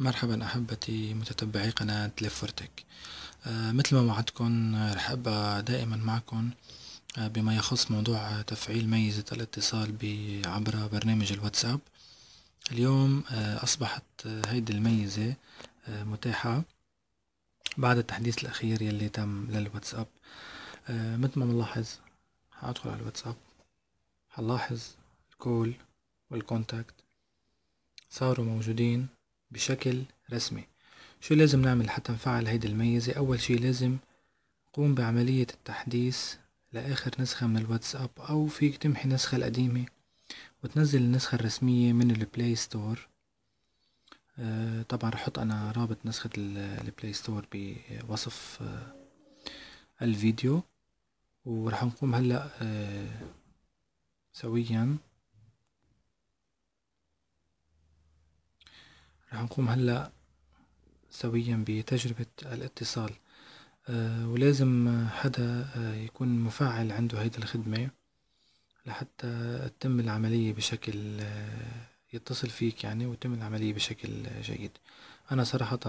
مرحبا أحبتي متتبعي قناة ليفورتك آه مثل ما وعدتكم رح أبقى دائما معكم آه بما يخص موضوع تفعيل ميزة الاتصال عبر برنامج الواتساب. اليوم آه أصبحت هيدي الميزة متاحة بعد التحديث الأخير يلي تم للواتساب. مثل ما بنلاحظ حأدخل على الواتساب حنلاحظ ال call وال contact صاروا موجودين. بشكل رسمي. شو لازم نعمل حتى نفعل هيدي الميزة؟ أول شي لازم نقوم بعملية التحديث لآخر نسخة من الواتساب أو فيك تمحي النسخة القديمة وتنزل النسخة الرسمية من ال Play Store. آه، طبعا رح أحط أنا رابط نسخة ال Play Store بوصف آه، الفيديو. ورح نقوم هلأ آه، سويا. رح نقوم هلأ سويا بتجربة الاتصال. آه ولازم حدا آه يكون مفعل عنده هيدي الخدمة لحتى تتم العملية بشكل آه يتصل فيك يعني وتتم العملية بشكل جيد. أنا صراحة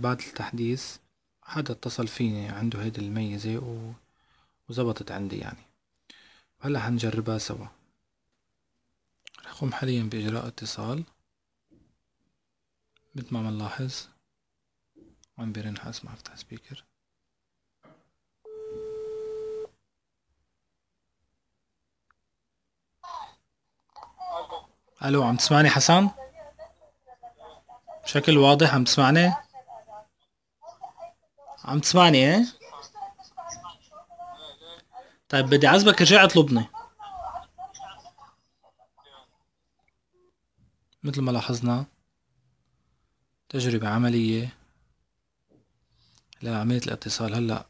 بعد التحديث حدا اتصل فيني عنده هيدي الميزة وزبطت عندي يعني. هلا حنجربها سوا. رح أقوم حاليا بإجراء اتصال. مثل ما منلاحظ عم بيرن حاسمع افتح سبيكر. ألو عم تسمعني حسن بشكل واضح عم تسمعني؟ عم تسمعني إيه؟ طيب بدي عزبك ارجع اطلبني مثل ما لاحظنا تجربة عملية. لعملية الاتصال هلأ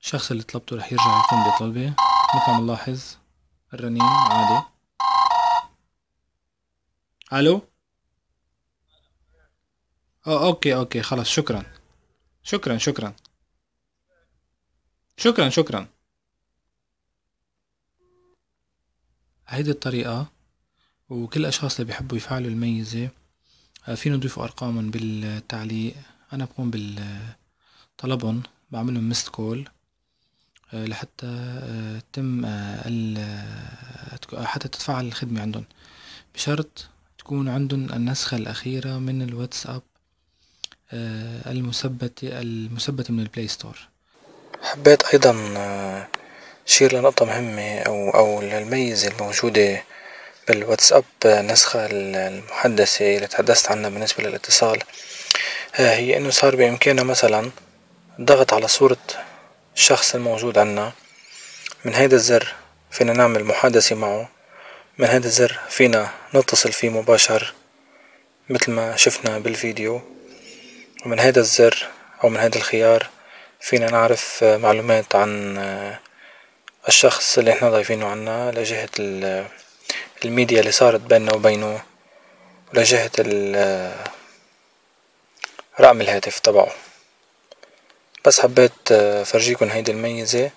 الشخص اللي طلبته رح يرجع يقوم بطلبة. مثل ما نلاحظ الرنين عادي. ألو؟ أو okay okay خلاص شكرا. شكرا شكرا. شكرا شكرا. هيدي الطريقة وكل الأشخاص اللي بيحبوا يفعلوا الميزة آه، فينا نضيفوا أرقامهم بالتعليق. أنا بقوم بطلبهم بعملهم missed call آه، لحتى آه، تم حتى تتفعل الخدمة عندهم. بشرط تكون عندهم النسخة الأخيرة من الواتساب المثبتة المثبتة من ال Play Store. حبيت أيضا أشير لنقطة مهمة أو أو الميزة الموجودة بالواتساب النسخة المحدثة اللي تحدثت عنها بالنسبة للاتصال. آه، هي إنه صار بامكاننا مثلا الضغط على صورة الشخص الموجود عنا. من هيدا الزر فينا نعمل محادثة معه. من هيدا الزر فينا نتصل فيه مباشر مثل ما شفنا بالفيديو. ومن هيدا الزر أو من هيدا الخيار فينا نعرف معلومات عن آه، الشخص اللي إحنا ضايفينه عنا لجهة الميديا اللي صارت بيننا وبينه لجهة رقم الهاتف تبعه. بس حبيت فرجيكم هيدي الميزة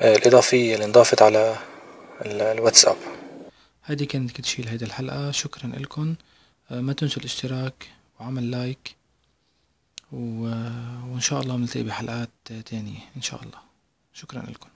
الإضافية اللي انضافت على الواتساب. هذه كانت كل شي لهيدي الحلقة. شكرا لكم. ما تنسوا الاشتراك وعمل لايك. و... وإن شاء الله بنلتقي بحلقات تانية إن شاء الله. شكرا لكم.